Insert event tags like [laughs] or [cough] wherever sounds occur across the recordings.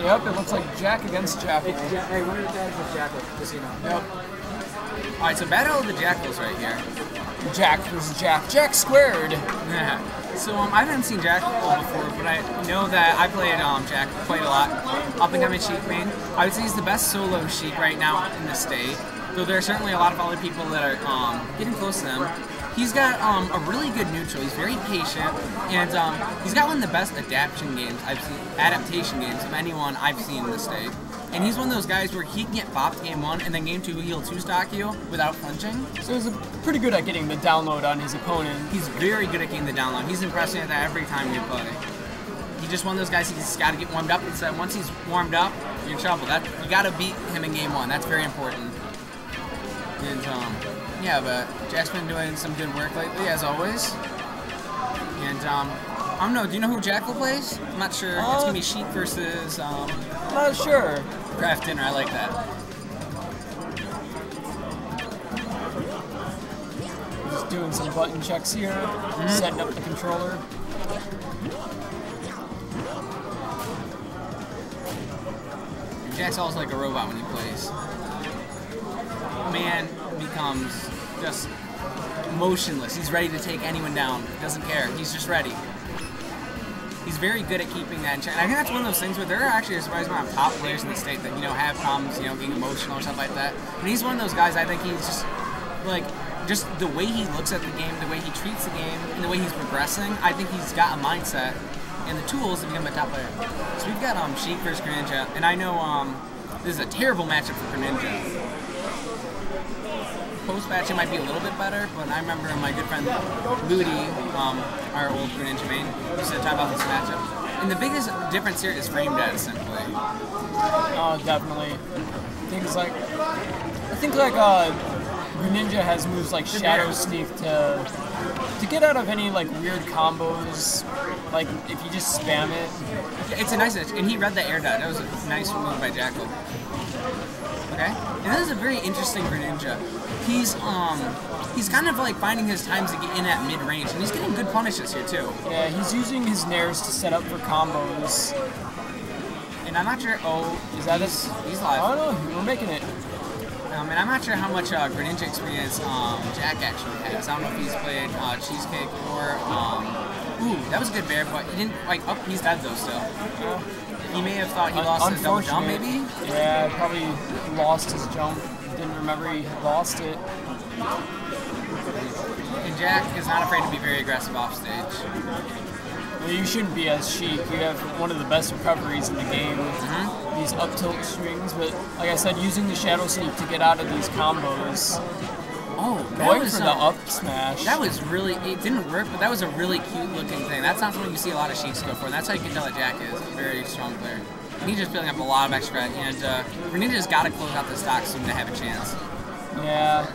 Yep, it looks like Jack against Jackal. It's Ja- hey, one of the guys is Jackal, just you know. Yep. All right, so Battle of the Jackals right here. Jack versus Jack. Jack squared. Yeah. So um, I haven't seen Jack before, but I know that I played um, Jack quite a lot. Up and coming Sheik main. I would say he's the best solo Sheik right now in the state. Though there are certainly a lot of other people that are um, getting close to them. He's got um, a really good neutral. He's very patient, and um, he's got one of the best adaptation games I've seen, adaptation games of anyone I've seen in the state. And he's one of those guys where he can get bopped game one, and then game two he'll two stock you without flinching. So he's a- pretty good at getting the download on his opponent. He's very good at getting the download. He's impressive at that every time we play. He's just one of those guys. He's got to get warmed up. It's that once he's warmed up, you're in trouble. That you got to beat him in game one. That's very important. And um, yeah, but Jack's been doing some good work lately, as always. And um, I don't know. Do you know who Jackal plays? I'm not sure. it's Uh, gonna be Sheik versus um, Not sure. Craft Dinner. I like that. Just doing some button checks here, setting up the controller. Jack's always like a robot when he plays. Man becomes just motionless. He's ready to take anyone down. Doesn't care. He's just ready. He's very good at keeping that in check. And I think that's one of those things where there are actually a surprising amount of top players in the state that you know have problems, you know, getting emotional or stuff like that. And he's one of those guys. I think he's just like just the way he looks at the game, the way he treats the game, and the way he's progressing. I think he's got a mindset and the tools to become a top player. So we've got um Sheik versus Greninja, and I know um this is a terrible matchup for Greninja. Post match it might be a little bit better, but I remember my good friend Ludi, um, our old Greninja main, used to talk about this matchup. And the biggest difference here is frame data, simply. Oh, definitely. Things like I think like uh, Greninja has moves like Shadow. Sneak to to get out of any like weird combos. Like if you just spam it. Yeah, it's a nice and he read the air dodge. That was a nice move by Jackal. Okay, and this is a very interesting Greninja. He's um he's kind of like finding his times to get in at mid range, and he's getting good punishes here too. Yeah, he's using his nairs to set up for combos. And I'm not sure. Oh, Is that he's, it? He's live. Oh no, we're making it. Um, and I'm not sure how much uh, Greninja experience um, Jack actually has. I don't know if he's played uh, Cheesecake or. Um, ooh, that was a good bair, but he didn't like. Oh, he's dead though still. He may have thought he lost his double jump, maybe. Yeah, probably lost his jump. Didn't remember he lost it. And Jack is not afraid to be very aggressive off stage. Well, you shouldn't be as Sheik. You have one of the best recoveries in the game with Mm-hmm. these up tilt swings. But like I said, using the Shadow Sneak to get out of these combos. Oh, that Going was for the um, up smash. That was really. It didn't work, but that was a really cute looking thing. That's not something you see a lot of Sheiks go for. And that's how you can tell that Jack is a very strong player. Just building up a lot of extra, and uh, Greninja's got to close out the stock soon to have a chance. Yeah.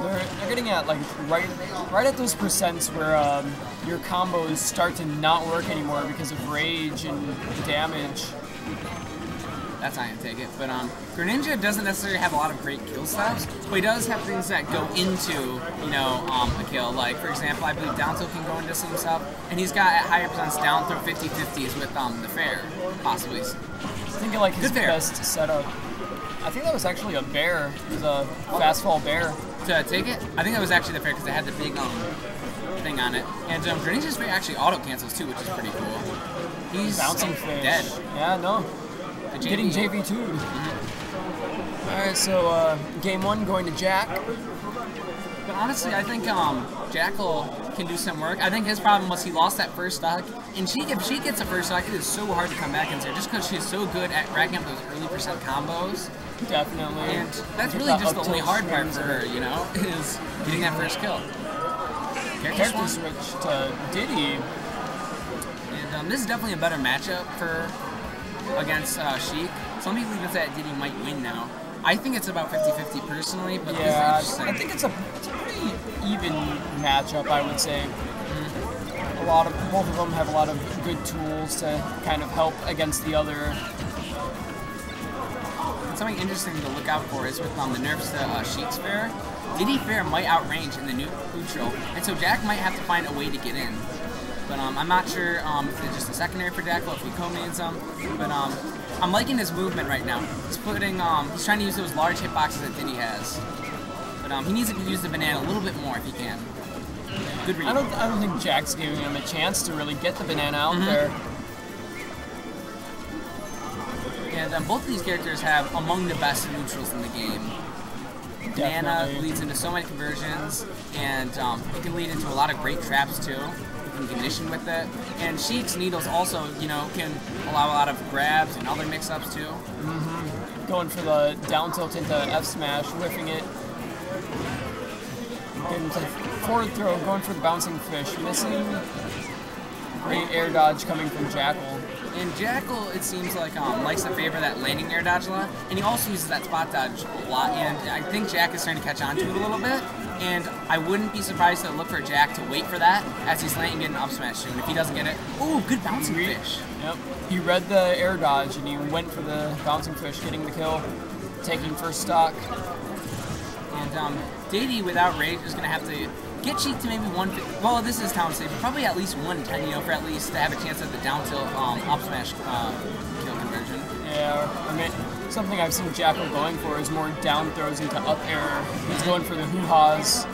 They're, they're getting at like right right at those percents where um, your combos start to not work anymore because of rage and damage. That's how I take it. But um, Greninja doesn't necessarily have a lot of great kill stops, but he does have things that go into, you know, um, a kill. Like, for example, I believe down tilt can go into some stuff, and he's got at higher percents down throw 50-50s with um, the fair, possibly. I think like his best setup. I think that was actually a bair. It was a fast fall bair. To take it, I think that was actually the fair because it had the big um, thing on it. And um, Greninja's fair actually auto cancels too, which is pretty cool. He's Bouncing fish. dead. Yeah, no. The Getting JV. JV2. Alright, so uh, game one going to Jack. But honestly, I think um, Jackal can do some work. I think his problem was he lost that first stock. And she, if she gets a first stock, it is so hard to come back into her just because she's so good at racking up those early percent combos. Definitely. And that's really just the only hard part for her, you know, [laughs] is getting that first kill. Character Character switch to Diddy. And um, this is definitely a better matchup for against uh, Sheik. Some people even say that Diddy might win now. I think it's about 50-50 personally, but Yeah. I think it's a, it's a pretty even matchup, I would say. A lot of both of them have a lot of good tools to kind of help against the other. And something interesting to look out for is with um, the nerfs to uh, Sheik's Fair, Diddy Fair might outrange in the new neutral, and so Jack might have to find a way to get in. But um, I'm not sure um, if it's just a secondary for Jackal, if he co-mains him. But um, I'm liking his movement right now. He's putting, um, he's trying to use those large hitboxes that Diddy has. But um, he needs to use the banana a little bit more if he can. Good read. I don't, I don't think Jack's giving him a chance to really get the banana out Mm-hmm. there. And um, both of these characters have among the best neutrals in the game. Banana Definitely. leads into so many conversions, and um, it can lead into a lot of great traps too. Can condition with it. And Sheik's needles also, you know, can allow a lot of grabs and other mix-ups too. Going for the down tilt into F smash, whiffing it. Getting to forward throw, going for the bouncing fish, missing. Great air dodge coming from Jackal. And Jackal, it seems like um, likes to favor that landing air dodge a lot, and he also uses that spot dodge a lot. And I think Jack is starting to catch on to it a little bit. And I wouldn't be surprised to look for Jack to wait for that as he's landing getting up smash soon. If he doesn't get it, ooh, good bouncing Re- fish. Yep. He read the air dodge and he went for the bouncing fish, getting the kill, taking first stock. And um, Diddy without rage is gonna have to get Sheik to maybe one. Well, this is town safe, probably at least one ten, you know, for at least to have a chance at the down tilt um, up smash uh, something I've seen Jackal going for is more down throws into up air. He's going for the hoo-haws.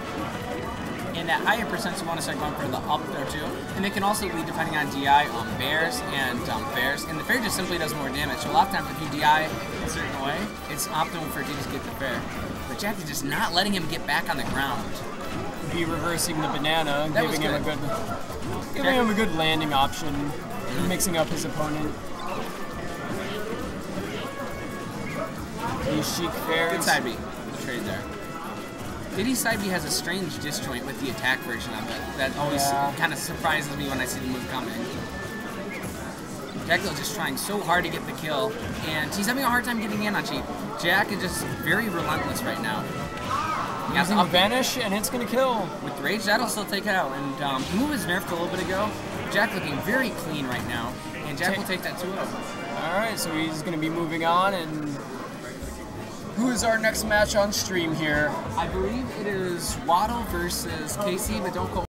And at higher percents, you want to start going for the up throw too. And it can also lead, depending on DI, um, bairs and um, bears. And the fair just simply does more damage. So a lot of times, if you DI a certain way, it's optimal for Diddy to just get the fair. But Jack is just not letting him get back on the ground. Be reversing the banana, That giving him a good. good, giving him a good landing option, mixing up his opponent. These Sheik fairs. Good side B. Good trade there. Diddy's side B has a strange disjoint with the attack version of it. That always Yeah. kind of surprises me when I see the move coming. Jackal is just trying so hard to get the kill, and he's having a hard time getting in on Sheik. Jack is just very relentless right now. He has Using a up vanish, and it's gonna kill. with Rage, that'll still take it out. And um, the move is nerfed a little bit ago. Jack looking very clean right now, and Jack will take that 2 0. All right, so he's gonna be moving on, and who is our next match on stream here? I believe it is Waddle versus Casey, but don't quote